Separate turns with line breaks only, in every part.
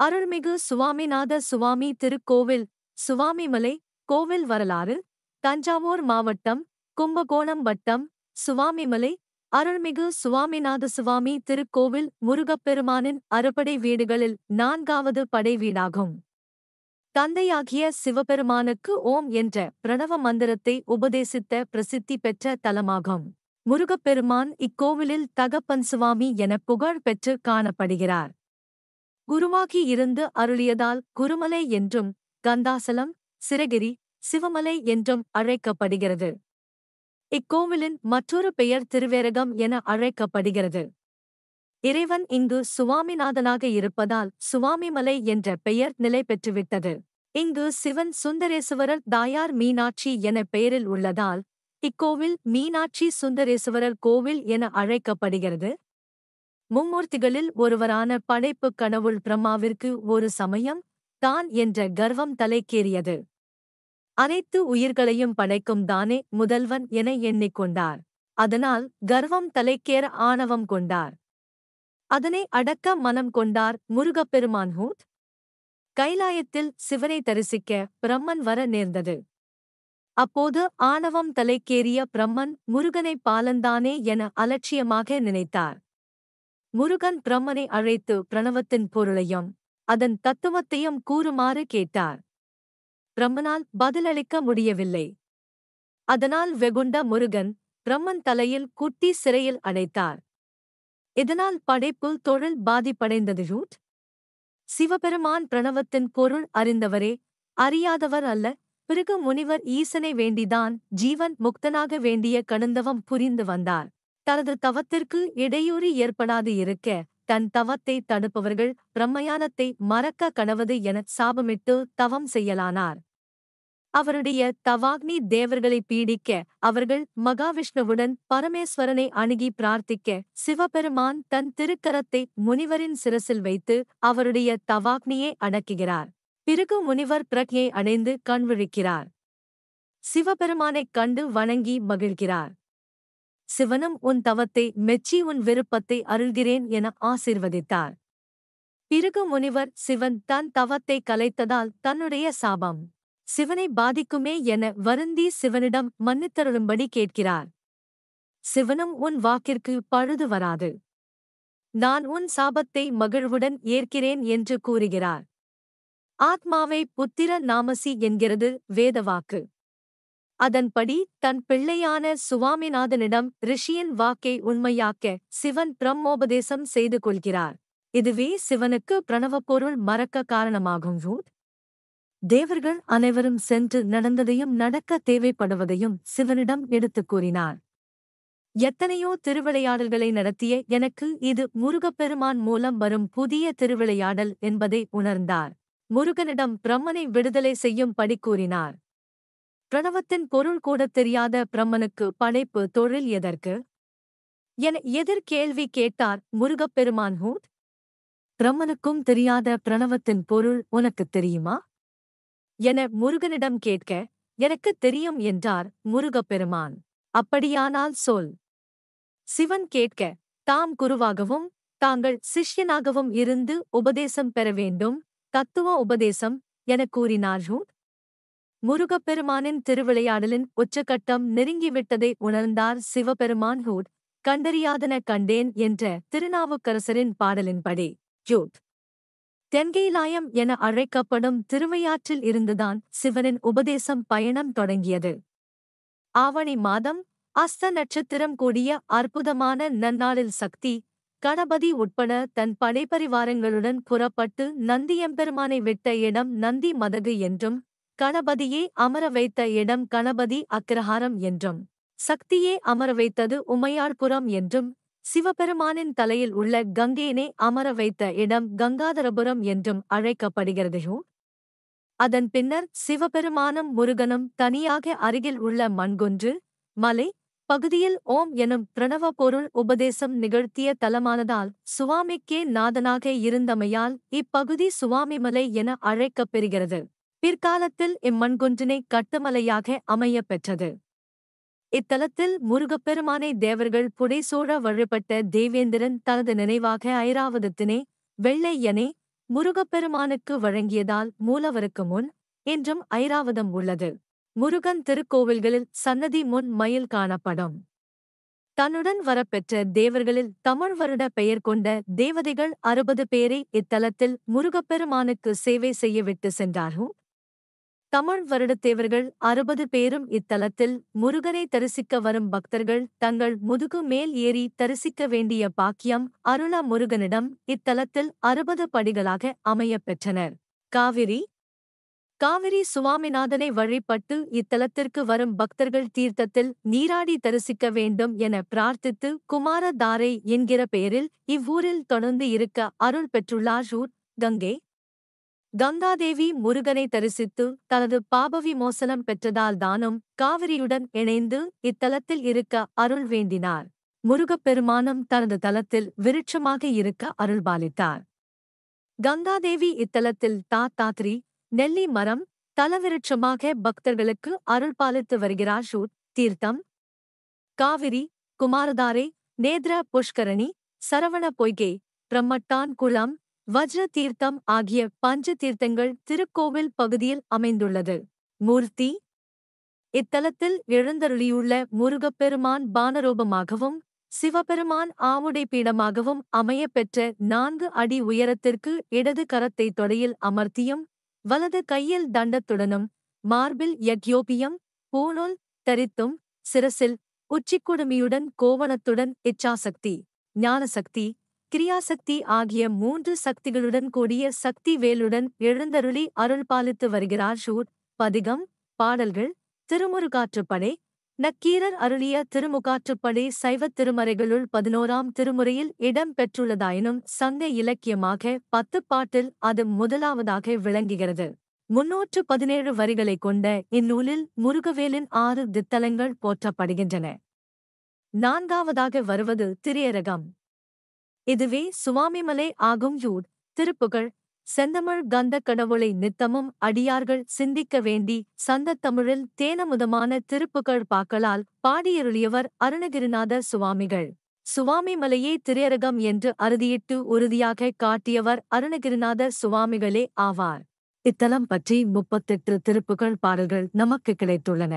அருள்மிகு சுவாமிநாத சுவாமி திருக்கோவில் சுவாமிமலை கோவில் வரலாறு தஞ்சாவூர் மாவட்டம் கும்பகோணம் வட்டம் சுவாமிமலை அருள்மிகு சுவாமிநாத சுவாமி திருக்கோவில் முருகப்பெருமானின் அறுபடை வீடுகளில் நான்காவது படை வீடாகும். தந்தையாகிய சிவபெருமானுக்கு ஓம் என்ற பிரணவ மந்திரத்தை உபதேசித்த பிரசித்தி பெற்ற தலமாகும். முருகப்பெருமான் இக்கோவிலில் தகப்பன் சுவாமி என புகழ் பெற்று காணப்படுகிறார். குருவாகி இருந்து அருளியதால் குருமலை என்றும் கந்தாசலம் சிரகிரி சிவமலை என்றும் அழைக்கப்படுகிறது. இக்கோவிலின் மற்றொரு பெயர் திருவேரகம் என அழைக்கப்படுகிறது. இறைவன் இங்கு சுவாமிநாதனாக இருப்பதால் சுவாமிமலை என்ற பெயர் நிலை பெற்றுவிட்டது. இங்கு சிவன் சுந்தரேசுவரர் தாயார் மீனாட்சி என பெயரில் உள்ளதால் இக்கோவில் மீனாட்சி சுந்தரேசுவரர் கோவில் என அழைக்கப்படுகிறது. மும்மூர்த்திகளில் ஒருவரான படைப்பு கடவுள் பிரம்மாவிற்கு ஒரு சமயம் தான் என்ற கர்வம் தலைக்கேறியது. அனைத்து உயிர்களையும் படைக்கும் தானே முதல்வன் என எண்ணிக்கொண்டார். அதனால் கர்வம் தலைக்கேற ஆணவம் கொண்டார். அதனை அடக்க மனம் கொண்டார் முருகப்பெருமான் ஹூத். கைலாயத்தில் சிவனை தரிசிக்க பிரம்மன் வர நேர்ந்தது. அப்போது ஆணவம் தலைக்கேறிய பிரம்மன் முருகனை பாலந்தானே என அலட்சியமாக நினைத்தார். முருகன் பிரம்மனை அழைத்து பிரணவத்தின் பொருளையும் அதன் தத்துவத்தையும் கூறுமாறு கேட்டார். பிரம்மனால் பதிலளிக்க முடியவில்லை. அதனால் வெகுண்ட முருகன் பிரம்மன் தலையில் குட்டி சிறையில் அடைத்தார். இதனால் படைப்பு தொழில் பாதிப்படைந்தது ரூட். சிவபெருமான் பிரணவத்தின் பொருள் அறிந்தவரே அறியாதவர் அல்ல பிறகு முனிவர் ஈசனை வேண்டிதான் ஜீவன் முக்தனாக வேண்டிய கடுந்தவம் புரிந்து வந்தார். தனது தவத்திற்கு இடையூறு ஏற்படாது இருக்க தன் தவத்தை தடுப்பவர்கள் பிரம்மயானத்தை மறக்க கனவது என சாபமிட்டு தவம் செய்யலானார். அவருடைய தவாக்னி தேவர்களை பீடிக்க அவர்கள் மகாவிஷ்ணுவுடன் பரமேஸ்வரனை அணுகி பிரார்த்திக்க சிவபெருமான் தன் திருக்கரத்தை முனிவரின் சிரசில் வைத்து அவருடைய தவாக்னியை அடக்குகிறார். பிறகு முனிவர் பிரக்ஞை அடைந்து கண்விழிக்கிறார். சிவபெருமானைக் கண்டு வணங்கி மகிழ்கிறார். சிவனும் உன் தவத்தை மெச்சி உன் விருப்பத்தை அருள்கிறேன் என ஆசிர்வதித்தார். பிறகு முனிவர் சிவன் தன் தவத்தை கலைத்ததால் தன்னுடைய சாபம். சிவனை பாதிக்குமே என வருந்தி சிவனிடம் மன்னித்தருளும்படி கேட்கிறார். சிவனும் உன் வாக்கிற்கு பழுது வராது. நான் உன் சாபத்தை மகிழ்வுடன் ஏற்கிறேன் என்று கூறுகிறார். ஆத்மாவை புத்திர நாமசி என்கிறது வேதவாக்கு. அதன்படி தன் பிள்ளையான சுவாமிநாதனிடம் ரிஷியின் வாக்கை உண்மையாக்க சிவன் பிரம்மோபதேசம் செய்து கொள்கிறார். இதுவே சிவனுக்கு பிரணவப்பொருள் மறக்க காரணமாகும் ரூத். தேவர்கள் அனைவரும் சென்று நடந்ததையும் நடக்க தேவைப்படுவதையும் சிவனிடம் எடுத்துக் கூறினார். எத்தனையோ திருவிளையாடல்களை நடத்திய எனக்கு இது முருகப்பெருமான் மூலம் வரும் புதிய திருவிளையாடல் என்பதை உணர்ந்தார். முருகனிடம் பிரம்மனை விடுதலை செய்யும்படி கூறினார். பிரணவத்தின் பொருள் கூடத் தெரியாத பிரம்மனுக்கு படைப்பு தொழில் எதற்கு? என எதிர் கேள்வி கேட்டார் முருகப்பெருமான் ஹூத். பிரம்மனுக்கும் தெரியாத பிரணவத்தின் பொருள் உனக்குத் தெரியுமா? என முருகனிடம் கேட்க எனக்குத் தெரியும் என்றார் முருகப்பெருமான். அப்படியானால் சொல். சிவன் கேட்க தாம் குருவாகவும் தாங்கள் சிஷ்யனாகவும் இருந்து உபதேசம் பெற வேண்டும் தத்துவ உபதேசம் எனக் கூறினார் ஹூத். முருகப்பெருமானின் திருவிளையாடலின் உச்சகட்டம் நெருங்கிவிட்டதை உணர்ந்தார் சிவபெருமான் ஹூட் கண்டறியாதன கண்டேன் என்ற திருநாவுக்கரசரின் பாடலின்படி. ஜூட். தென்கைலாயம் என அழைக்கப்படும் திருவையாற்றில் இருந்துதான் சிவனின் உபதேசம் பயணம் தொடங்கியது. ஆவணி மாதம் அஸ்த நட்சத்திரம் கூடிய அற்புதமான நன்னாளில் சக்தி கணபதி உட்பட தன் படைப்பரிவாரங்களுடன் புறப்பட்டு நந்தியம்பெருமானை விட்ட இடம் நந்தி மதகு என்றும் கணபதியே அமர வைத்த இடம் கணபதி அக்கிரஹாரம் என்றும் சக்தியே அமர வைத்தது உமையாள்புரம் என்றும் சிவபெருமானின் தலையில் உள்ள கங்கேனே அமர வைத்த இடம் கங்காதரபுரம் என்றும் அழைக்கப்படுகிறது. அதன் பின்னர் சிவபெருமானும் முருகனும் தனியாக அருகில் உள்ள மண்குன்று மலை பகுதியில் ஓம் எனும் பிரணவ பொருள் உபதேசம் நிகழ்த்திய தலமானதால் சுவாமிக்கே நாதனாக இருந்தமையால் இப்பகுதி சுவாமிமலை என அழைக்கப் பெறுகிறது. பிற்காலத்தில் இம்மண்குன்றினை கட்டுமலையாக அமையப் பெற்றது. இத்தலத்தில் முருகப்பெருமானை தேவர்கள் புடைசூழ வழிபட்ட தேவேந்திரன் தனது நினைவாக ஐராவதத்தினே வெள்ளையனே முருகப்பெருமானுக்கு வழங்கியதால் மூலவருக்கு முன் என்றும் ஐராவதம் உள்ளது. முருகன் திருக்கோவில்களில் சன்னதி முன் மயில் காணப்படும். தன்னுடன் வரப்பெற்ற தேவர்களில் தமிழ் வருட பெயர் கொண்ட தேவதைகள் அறுபது பேரை இத்தலத்தில் முருகப்பெருமானுக்கு சேவை செய்ய விட்டு சென்றார்கள். தமிழ் வருடத்தேவர்கள் அறுபது பேரும் இத்தலத்தில் முருகனை தரிசிக்க வரும் பக்தர்கள் தங்கள் முதுகு மேல் ஏறி தரிசிக்க வேண்டிய பாக்கியம் அருளா முருகனிடம் இத்தலத்தில் அறுபது படிகளாக அமையப் பெற்றனர் காவிரி. காவிரி சுவாமிநாதனை வழிபட்டு இத்தலத்திற்கு வரும் பக்தர்கள் தீர்த்தத்தில் நீராடி தரிசிக்க வேண்டும் என பிரார்த்தித்து குமாரதாரை என்கிற பெயரில் இவ்வூரில் தொடர்ந்து இருக்க அருள் பெற்றுள்ளார் ஊர் கங்கை. கங்காதேவி முருகனை தரிசித்து தனது பாபவிமோசனம் பெற்றதால் தானும் காவிரியுடன் இணைந்து இத்தலத்தில் இருக்க அருள் வேண்டினார். முருகப்பெருமானம் தனது தலத்தில் விருட்சமாக இருக்க அருள்பாலித்தார். கங்காதேவி இத்தலத்தில் தாத்தாத்ரி நெல்லி மரம் தலவிருட்சமாக பக்தர்களுக்கு அருள்பாலித்து வருகிறார் ஷூட் தீர்த்தம். காவிரி குமாரதாரை நேத்ர புஷ்கரணி சரவண பொய்கை பிரம்மட்டான் குளம் வஜ்ர தீர்த்தம் ஆகிய பஞ்ச தீர்த்தங்கள் திருக்கோவில் பகுதியில் அமைந்துள்ளது. மூர்த்தி இத்தலத்தில் எழுந்தருளியுள்ள முருகப்பெருமான் பானரூபமாகவும் சிவபெருமான் ஆவுடை பீடமாகவும் அமையப்பெற்ற நான்கு அடி உயரத்திற்கு இடது கரத்தை தொடையில் அமர்த்தியும் வலது கையில் தண்டத்துடனும் மார்பில் யக்யோபியம் பூணூல் தரித்தும் சிரசில் உச்சிக்குடுமியுடன் கோவணத்துடன் இச்சாசக்தி ஞானசக்தி கிரியாசக்தி ஆகிய மூன்று சக்திகளுடன் கூடிய சக்தி வேலுடன் எழுந்தருளி அருள்பாலித்து வருகிறார் ஷூட் பதிகம் பாடல்கள் திருமுருகாற்றுப்படை. நக்கீரர் அருளிய திருமுகாற்றுப்படை சைவத் திருமறைகளுள் பதினோராம் திருமுறையில் இடம் பெற்றுள்ளதாயினும் சங்க இலக்கியமாக பத்து பாட்டில் அது முதலாவதாக விளங்குகிறது. முன்னூற்று பதினேழு வரிகளைக் கொண்ட இந்நூலில் முருகவேலின் ஆறு தித்தலங்கள் போற்றப்படுகின்றன. நான்காவதாக வருவது திரியரகம். இதுவே சுவாமிமலை ஆகும் யூட் திருப்புகழ். செந்தமிழ் கந்த கடவுளை நித்தமும் அடியார்கள் சிந்திக்க வேண்டி சந்தத் தமிழில் தேனமுதமான திருப்புகழ் பாக்களால் பாடியருளியவர் அருணகிரிநாத சுவாமிகள். சுவாமிமலையே திரையரகம் என்று அறுதியிட்டு உறுதியாக காட்டியவர் அருணகிரிநாத சுவாமிகளே ஆவார். இத்தலம் பற்றி முப்பத்தெட்டு திருப்புகழ் பாடல்கள் நமக்கு கிடைத்துள்ளன.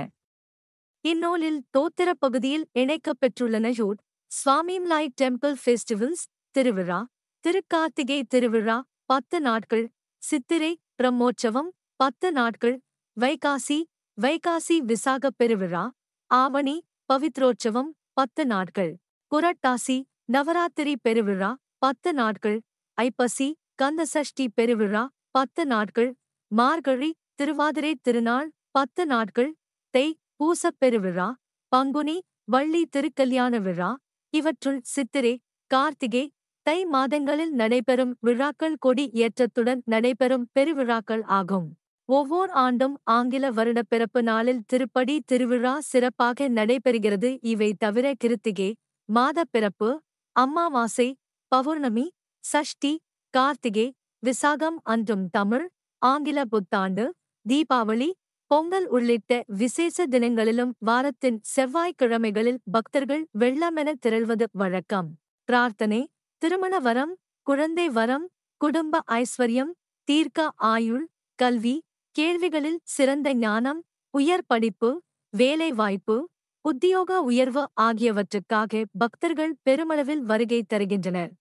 இந்நூலில் தோத்திர பகுதியில் இணைக்கப் பெற்றுள்ளன யூட் சுவாமிம்லாய் டெம்பிள் ஃபெஸ்டிவல்ஸ் திருவிழா திருக்கார்த்திகை திருவிழா பத்து நாட்கள் சித்திரை பிரம்மோற்சவம் பத்து நாட்கள் வைகாசி வைகாசி விசாகப் பெருவிழா ஆவணி பவித்ரோற்சவம் பத்து நாட்கள் புரட்டாசி நவராத்திரி பெருவிழா பத்து நாட்கள் ஐப்பசி கந்தசஷ்டி பெருவிழா பத்து நாட்கள் மார்கழி திருவாதிரை திருநாள் பத்து நாட்கள் தை பூசப் பெருவிழா பங்குனி வள்ளி திருக்கல்யாண விழா இவற்றுள் சித்திரை கார்த்திகை தை மாதங்களில் நடைபெறும் விழாக்கள் கொடி ஏற்றத்துடன் நடைபெறும் பெருவிழாக்கள் ஆகும். ஒவ்வொர் ஆண்டும் ஆங்கில வருடப் பிறப்பு நாளில் திருப்படி திருவிழா சிறப்பாக நடைபெறுகிறது. இவை தவிர கிருத்திகை மாதப் பிறப்பு அம்மாவாசை பௌர்ணமி சஷ்டி கார்த்திகை விசாகம் அன்றும் தமிழ் ஆங்கில புத்தாண்டு தீபாவளி பொங்கல் உள்ளிட்ட விசேஷ தினங்களிலும் வாரத்தின் செவ்வாய்க்கிழமைகளில் பக்தர்கள் வெள்ளமென திரள்வது வழக்கம். பிரார்த்தனை திருமண வரம் குழந்தை வரம் குடும்ப ஐஸ்வர்யம் தீர்க்க ஆயுள் கல்வி கேள்விகளில் சிறந்த ஞானம் உயர் படிப்பு வேலை வாய்ப்பு உத்தியோக உயர்வு ஆகியவற்றுக்காக பக்தர்கள் பெருமளவில் வருகை தருகின்றனர்.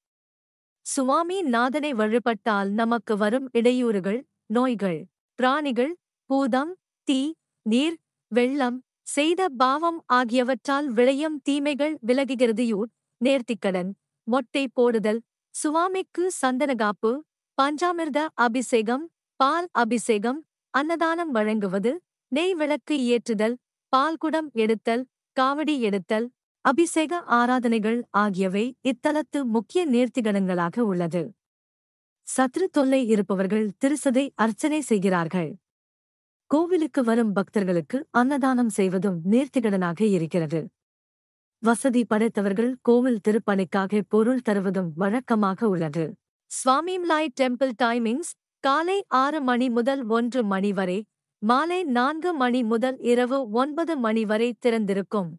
சுவாமி நாதனை வழிபட்டால் நமக்கு வரும் இடையூறுகள் நோய்கள் பிராணிகள் பூதம் தீ நீர் வெள்ளம் செய்த பாவம் ஆகியவற்றால் விளையும் தீமைகள் விலகுகிறதையூர் நேர்த்திக்கடன். மொட்டை போடுதல் சுவாமிக்கு சந்தனகாப்பு பஞ்சாமிர்த அபிஷேகம் பால் அபிஷேகம் அன்னதானம் வழங்குவது நெய் விளக்கு ஏற்றுதல் பால்குடம் எடுத்தல் காவடி எடுத்தல் அபிஷேக ஆராதனைகள் ஆகியவை இத்தலத்து முக்கிய நேர்த்திகடன்களாக உள்ளது. சத்ரு தொல்லை இருப்பவர்கள் திருசதை அர்ச்சனை செய்கிறார்கள். கோவிலுக்கு வரும் பக்தர்களுக்கு அன்னதானம் செய்வதும் நேர்த்திகடனாக இருக்கிறது. வசதி படைத்தவர்கள் கோவில் திருப்பணிக்காக பொருள் தருவதும் வழக்கமாக உள்ளது. ஸ்வாமிம்லாய் டெம்பிள் டைமிங்ஸ் காலை ஆறு மணி முதல் ஒன்று மணி வரை மாலை நான்கு மணி முதல் இரவு ஒன்பது மணி வரை திறந்திருக்கும்.